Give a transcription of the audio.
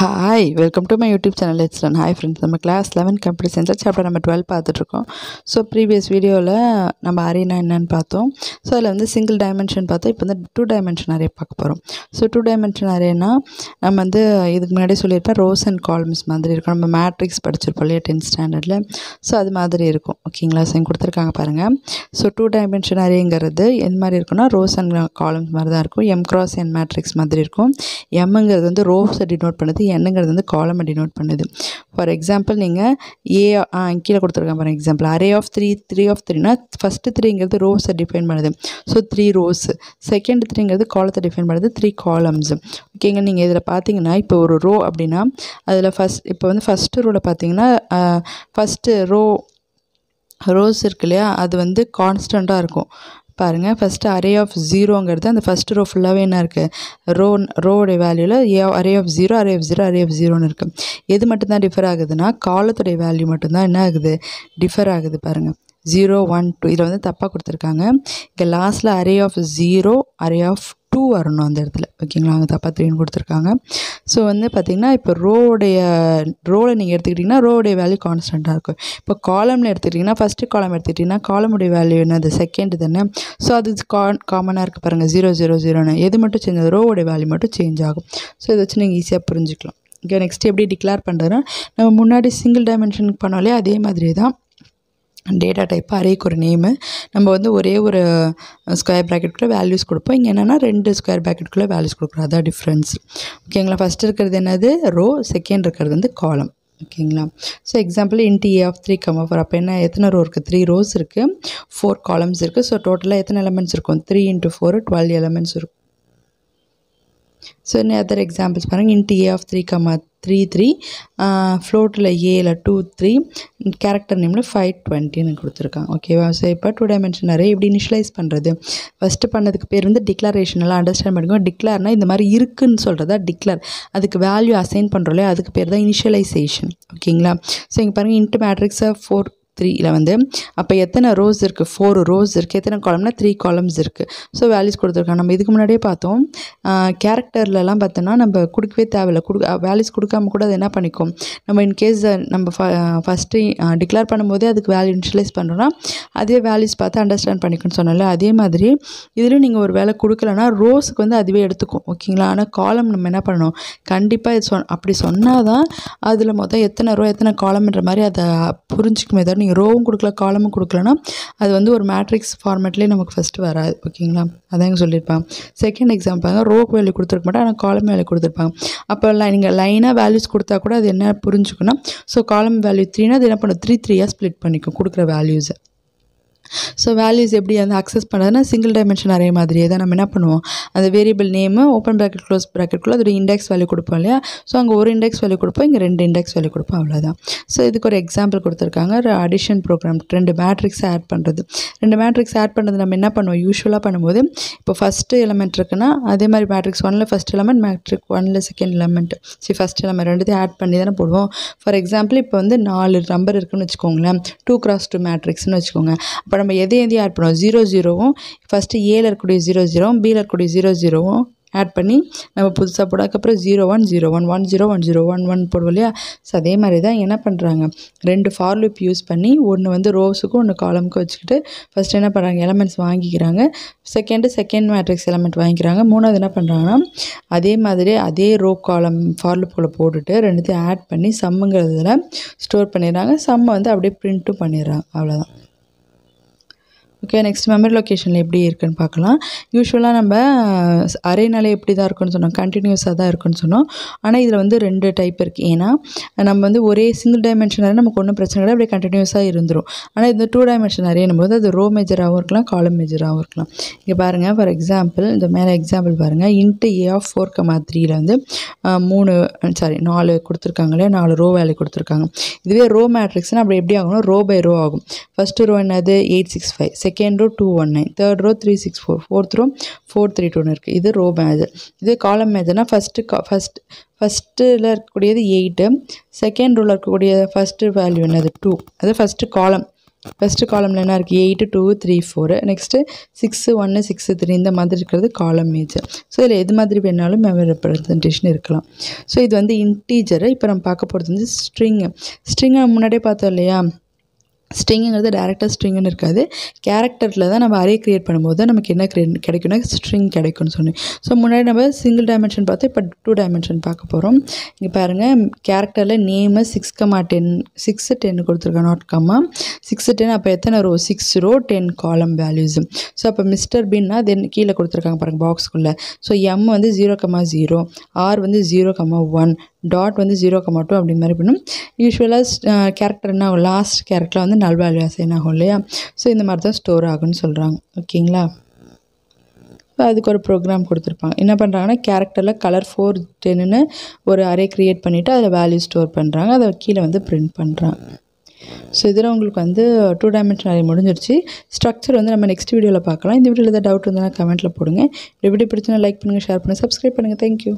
Hi welcome to my YouTube channel it's run hi friends நம்ம class eleven computer சயின்ஸில் chapter நம்ம twelve பார்த்துட்ருக்கோம் so previous வீடியோவில் நம்ம அரியனா என்னன்னு பார்த்தோம். ஸோ அதில் வந்து சிங்கிள் டைமென்ஷன் பார்த்தோம் இப்போ வந்து டூ டைமென்ஷன் அரே பார்க்க போகிறோம் ஸோ டூ டைமென்ஷன் அரேனா நம்ம வந்து இதுக்கு முன்னாடி சொல்லியிருப்பேன் ரோஸ் அண்ட் காலம்ஸ் மாதிரி இருக்கும். நம்ம மேட்ரிக்ஸ் படிச்சிருப்போம் இல்லையா டென்த் ஸ்டாண்டர்டில் ஸோ அது மாதிரி இருக்கும். ஓகேங்களா ஸோ கொடுத்துருக்காங்க பாருங்கள் ஸோ டூ டைமென்ஷன் அரேங்கிறது எந்த மாதிரி இருக்குன்னா ரோஸ் அண்ட் காலம்ஸ் மாதிரி தான் இருக்கும். எம் கிராஸ் என் மேட்ரிக்ஸ் மாதிரி இருக்கும். எம்ங்கிறது வந்து ரோஸை டினோட் பண்ணுது. என்னங்கிறது வந்து காலமை டினோட் பண்ணுது. ஃபார் எக்ஸாம்பிள் நீங்கள் ஏ ஆ கீழே கொடுத்துருக்காங்க for example array of three three of த்ரீனா first த்ரீங்கிறது ரோஸை டிஃபைன் பண்ணுது. ஸோ த்ரீ ரோஸ் செகண்ட் த்ரீங்கிறது காலத்தை டிஃபைன் பண்ணுது த்ரீ காலம்ஸ் ஓகேங்க நீங்கள் இதில் பார்த்தீங்கன்னா இப்போ ஒரு ரோ அப்படின்னா அதில் ஃபஸ்ட் இப்போ வந்து ஃபஸ்ட்டு ரோவில் பார்த்தீங்கன்னா ஃபஸ்ட்டு ரோ ரோஸ் இருக்கு இல்லையா? அது வந்து கான்ஸ்டண்ட்டாக இருக்கும். பாருங்கள் ஃபஸ்ட்டு அரே ஆஃப் ஜீரோங்கிறது அந்த ஃபஸ்ட்டு ரோ ஃபுல்லாகவே என்ன இருக்குது ரோ ரோடைய வேல்யூவில் a array of zero array of zero array of ஜீரோன்னு இருக்குது எது மட்டும்தான் டிஃபர் ஆகுதுன்னா காலத்துடைய வேல்யூ மட்டும்தான் என்ன ஆகுது? டிஃபர் ஆகுது பாருங்கள் ஜீரோ ஒன் டூ இதில் வந்து தப்பாக கொடுத்துருக்காங்க. இங்கே லாஸ்ட்டில் array of zero array of two வரணும் அந்த இடத்துல. ஓகேங்களா? அங்கே தப்பாக த்ரீன்னு கொடுத்துருக்காங்க. ஸோ வந்து பார்த்திங்கன்னா இப்போ ரோடைய ரோவில் நீங்கள் எடுத்துக்கிட்டிங்கன்னா ரோடைய வேல்யூ கான்ஸ்டண்ட்டாக இருக்கும். இப்போ காலமில் எடுத்துக்கிட்டிங்கன்னா ஃபஸ்ட்டு காலம் எடுத்துக்கிட்டிங்கன்னா காலமுடைய வேல்யூ என்னது? செகண்ட் தானே? ஸோ அது கான் காமனாக இருக்குது பாருங்கள் ஜீரோ ஜீரோ ஜீரோன்னு எது மட்டும் சேஞ்ச் ஆகுது ரோவோடைய வேல்யூ மட்டும் சேஞ்ச் ஆகும். ஸோ இதை வச்சு நீங்கள் ஈஸியாக புரிஞ்சுக்கலாம். ஓகே நெக்ஸ்ட் எப்படி டிக்ளேர் பண்ணுறதுன்னா நம்ம முன்னாடி சிங்கிள் டைமென்ஷனுக்கு பண்ணோலே அதே மாதிரி தான் டேட்டா டைப் அரேக்கு ஒரு நேமு நம்ம வந்து ஒரே ஒரு ஸ்கொயர் ப்ராக்கெட்டுக்குள்ளே வேல்யூஸ் கொடுப்போம். இங்கே என்னென்னா ரெண்டு ஸ்கொயர் ப்ராக்கெட்டுக்குள்ளே வேல்யூஸ் கொடுக்குறோம். அதான் டிஃப்ரென்ஸ் ஓகேங்களா ஃபஸ்ட் இருக்கிறது என்னது? ரோ செகண்ட் இருக்கிறது வந்து காலம் ஓகேங்களா so example int a of three comma four அப்போ என்ன? எத்தனை ரோ இருக்குது த்ரீ ரோஸ் இருக்குது ஃபோர் காலம்ஸ் இருக்குது ஸோ டோட்டலாக எத்தனை எலமெண்ட்ஸ் இருக்கும்? Three into four twelve elements இருக்கும். ஸோ என்ன அதர் எக்ஸாம்பிள்ஸ் பாருங்கள் int a of three comma three three ஃப்ளோட்டில் ஏல டூ த்ரீ கேரக்டர் நேமில் ஃபைவ் டுவெண்ட்டின்னு கொடுத்துருக்காங்க. ஓகேவா ஸோ இப்போ டூ டைமென்ஷன் நிறைய எப்படி இனிஷியலைஸ் பண்ணுறது ஃபஸ்ட்டு பண்ணதுக்கு பேர் வந்து டிக்ளரேஷன் எல்லாம் அண்டர்ஸ்டாண்ட் பண்ணிக்கோங்க. டிக்ளர்னால் இந்த மாதிரி இருக்குன்னு சொல்கிறதா டிக்ளர் அதுக்கு வேல்யூ அசைன் பண்ணுறோம் அதுக்கு பேர் தான் இனிஷியலைசேஷன் ஓகேங்களா ஸோ இங்கே பாருங்கள் இன்ட்டு மேட்ரிக்ஸை ஃபோர் த்ரீயில் வந்து அப்போ எத்தனை ரோஸ் இருக்குது ஃபோர் ரோஸ் இருக்குது எத்தனை காலம்னா த்ரீ காலம்ஸ் இருக்குது ஸோ வேல்யூஸ் கொடுத்துருக்காங்க. நம்ம இதுக்கு முன்னாடியே பார்த்தோம். கேரக்டர்லலாம் பார்த்தோன்னா நம்ம கொடுக்கவே தேவையில்ல. கொடு வேல்யூஸ் கொடுக்காம கூட அது என்ன பண்ணிக்கும்? நம்ம இன்கேஸ் நம்ம ஃப ஃபஸ்ட்டு டிக்ளேர் பண்ணும்போதே அதுக்கு வேல்யூ இன்ஷியலைஸ் பண்ணுறோன்னா அதே வேல்யூஸ் பார்த்து அண்டர்ஸ்டாண்ட் பண்ணிக்கணும்னு சொன்னால அதே மாதிரி இதுலேயும் நீங்கள் ஒரு வேலை கொடுக்கலன்னா ரோஸுக்கு வந்து அதுவே எடுத்துக்கும். ஓகேங்களா? ஆனால் காலம் நம்ம என்ன பண்ணணும்? கண்டிப்பாக இது சொன் அப்படி சொன்னால் தான் அதில் மொத்தம் எத்தனை ரோ எத்தனை காலம்ன்ற மாதிரி அதை புரிஞ்சிக்குமே தவிர நீங்கள் ரோவும் கொடுக்கல காலமும் கொடுக்கலன்னா அது வந்து ஒரு மேட்ரிக்ஸ் ஃபார்மேட்லேயே நமக்கு ஃபஸ்ட்டு வராது ஓகேங்களா? அதான் இங்கே சொல்லியிருப்பாங்க. செகண்ட் எக்ஸாம்பிள் ரோக்கு வேல்யூ கொடுத்துருக்க மாட்டேன் ஆனால் காலம் வேல்யூ கொடுத்துருப்பாங்க. அப்போ நீங்கள் லைனாக வேல்யூஸ் கொடுத்தா கூட அது என்ன புரிஞ்சுக்கணும் ஸோ காலம் வேல்யூ த்ரீனா அது என்ன பண்ணும்? த்ரீ த்ரீயாக ஸ்ப்ளிட் பண்ணிக்கும் கொடுக்குற வேல்யூஸை ஸோ வேல்யூஸ் எப்படி வந்து அக்சஸ் பண்ணதுன்னா சிங்கிள் டைமென்ஷன் அரே மாதிரியே தான் நம்ம என்ன பண்ணுவோம்? அந்த variable name open bracket close ப்ராக்கெட்குள்ளே அதோட இண்டெக்ஸ் வேல்யூ கொடுப்போம் இல்லையா? ஸோ அங்கே ஒரு இண்டெக்ஸ் வேல்யூ கொடுப்போம் இங்கே ரெண்டு இண்டெக்ஸ் வேல்யூ கொடுப்போம் அவ்வளோதான் ஸோ இதுக்கு ஒரு எக்ஸாம்பிள் கொடுத்துருக்காங்க. ஒரு அடிஷன் ப்ரோக்ராம் ரெண்டு மேட்ரிக்ஸ் ஆட் பண்ணுறது ரெண்டு மேட்ரிக்ஸ் ஆட் பண்ணுறது நம்ம என்ன பண்ணுவோம்? யூஸ்வலாக பண்ணும்போது இப்போ ஃபஸ்ட்டு எலமெண்ட் இருக்குன்னா அதே மாதிரி மேட்ரிக்ஸ் ஒனில் ஃபஸ்ட் எலமெண்ட் மேட்ரிக் ஒனில் செகண்ட் எலமெண்ட் சரி ஃபஸ்ட் எலமெண்ட் ரெண்டுத்தையும் ஆட் பண்ணி தானே போடுவோம். ஃபார் எக்ஸாம்பிள் இப்போ வந்து நாலு நம்பர் இருக்குன்னு வச்சுக்கோங்களேன். டூ கிராஸ் டூ மேட்ரிக்ஸ்னு வச்சுக்கோங்க. அப்போ நம்ம எதையும் எதையும் ஆட் பண்ணுவோம். ஜீரோ ஜீரோவும் ஃபஸ்ட்டு ஏல இருக்கக்கூடிய ஜீரோ ஜீரோவும் பியில் இருக்கக்கூடிய ஜீரோ ஜீரோவும் ஆட் பண்ணி நம்ம புதுசாக போட அதுக்கப்புறம் zero one zero one one zero one zero one one போடுவோம் இல்லையா? ஸோ அதே மாதிரி தான் என்ன பண்ணுறாங்க ரெண்டு ஃபார்லுப் யூஸ் பண்ணி ஒன்று வந்து ரோஸுக்கும் ஒன்று காலமுக்கும் வச்சுக்கிட்டு ஃபஸ்ட் என்ன பண்ணுறாங்க எலமெண்ட்ஸ் வாங்கிக்கிறாங்க. செகண்டு செகண்ட் மேட்ரிக்ஸ் எலமெண்ட் வாங்கிக்கிறாங்க. மூணாவது என்ன பண்ணுறாங்கன்னா அதே மாதிரி அதே ரோ காலம் ஃபார் போட்டுட்டு ரெண்டுத்தையும் ஆட் பண்ணி சம்முங்கிறதுல ஸ்டோர் பண்ணிடுறாங்க. சம்மை வந்து அப்படியே ப்ரிண்ட்டும் பண்ணிடுறாங்க. அவ்வளோதான் ஓகே நெக்ஸ்ட் மெமரி லொக்கேஷனில் எப்படி இருக்குன்னு பார்க்கலாம். யூஸ்வலாக நம்ம அரேனாலே எப்படி தான் இருக்குன்னு சொன்னோம். கண்டினியூஸாக தான் இருக்குன்னு சொன்னோம். ஆனால் இதில் வந்து ரெண்டு டைப் இருக்குது ஏன்னா நம்ம வந்து ஒரே சிங்கிள் டைமென்ஷனாக நமக்கு ஒன்றும் பிரச்சனை கிடையாது. அப்படியே கண்டினியூஸாக இருந்துடும் ஆனால் இந்த டூ டைமென்ஷன் அரேனும் போது அது ரோ மேஜராகவும் இருக்கலாம் காலம் மேஜராகவும் இருக்கலாம். இங்கே பாருங்கள் ஃபார் எக்ஸாம்பிள் இந்த மேலே எக்ஸாம்பிள் பாருங்கள் int a of four comma த்ரீயில் வந்து மூணு சாரி நாலு கொடுத்துருக்காங்க இல்லையா? நாலு ரோ வேல்யூ கொடுத்துருக்காங்க. இதுவே ரோ மேட்ரிக்ஸ்னால் அப்படி எப்படி ஆகணும் ரோ பை ரோ ஆகும். ஃபஸ்ட்டு ரோ என்னது? Eight six five second row two one nine third row three six four fourth row four three டூன்னு இருக்குது இது ரோ மேஜர் இது காலம் மேஜர்னால் ஃபஸ்ட்டு கா ஃபஸ்ட் ஃபஸ்ட்டில் இருக்கக்கூடியது எயிட்டு செகண்ட் ரோவில் இருக்கக்கூடிய ஃபஸ்ட்டு வேல்யூ என்னது? டூ அது ஃபஸ்ட்டு காலம் ஃபஸ்ட்டு காலமில் என்ன இருக்குது eight two three four next six ஒன்று சிக்ஸு த்ரீ இந்த மாதிரி இருக்கிறது காலம் மேஜர் ஸோ இதில் எது மாதிரி வேணாலும் மெமரி ரெப்ரசன்டேஷன் இருக்கலாம். ஸோ இது வந்து இன்டீஜரு இப்போ நம்ம பார்க்க போகிறது வந்து ஸ்ட்ரிங்கு ஸ்ட்ரிங்கை முன்னாடியே பார்த்தோம் இல்லையா? ஸ்ட்ரிங்குங்கிறது டேரெக்டாக ஸ்ட்ரிங்குன்னு இருக்காது. கேரக்டரில் தான் நம்ம அரே க்ரியேட் பண்ணும்போது நமக்கு என்ன கிரியேட் கிடைக்கும்னா ஸ்ட்ரிங் கிடைக்கும்னு சொன்னேன். ஸோ முன்னாடி நம்ம சிங்கிள் டைமென்ஷன் பார்த்து இப்போ டூ டைமென்ஷன் பார்க்க போகிறோம் இங்கே பாருங்கள் கேரக்டரில் name six comma ten six ten கொடுத்துருக்கேன் நாட் கம்மா சிக்ஸு டென் அப்போ எத்தனை row six row ten column values so அப்போ மிஸ்டர் பின்னா தென் கீழே கொடுத்துருக்காங்க பாருங்கள் பாக்ஸ்க்குள்ளே ஸோ எம் வந்து ஜீரோ கமா ஜீரோ ஆர் வந்து ஜீரோ கமா ஒன் டாட் வந்து ஜீரோ கமா டூ அப்படி மாதிரி பண்ணும். யூஸ்வலாக கேரக்டர் என்ன ஆகும் லாஸ்ட் கேரக்டரில் வந்து நல் வேல்யூ அசைன் ஆகும் இல்லையா? ஸோ இந்த மாதிரி தான் ஸ்டோர் ஆகும்னு சொல்கிறாங்க ஓகேங்களா இப்போ அதுக்கு ஒரு ப்ரோக்ராம் கொடுத்துருப்பாங்க. என்ன பண்ணுறாங்கன்னா கேரக்டரில் கலர் ஃபோர் டென்னு ஒரு அரே க்ரியேட் பண்ணிவிட்டு அதில் வேல்யூ ஸ்டோர் பண்ணுறாங்க அதை கீழே வந்து பிரிண்ட் பண்ணுறாங்க ஸோ இதில் உங்களுக்கு வந்து டூ டைமென்ஷன் அரே முடிஞ்சிருச்சு. ஸ்ட்ரக்சர் வந்து நம்ம நெக்ஸ்ட் வீடியோவில் பார்க்கலாம். இந்த வீடியோவில் ஏதாவது டவுட் இருந்தால் கமெண்ட்டில் போடுங்க. எப்படி பிடிச்சினா லைக் பண்ணுங்கள் ஷேர் பண்ணுங்கள் சப்ஸ்கிரைப் பண்ணுங்கள் தேங்க்யூ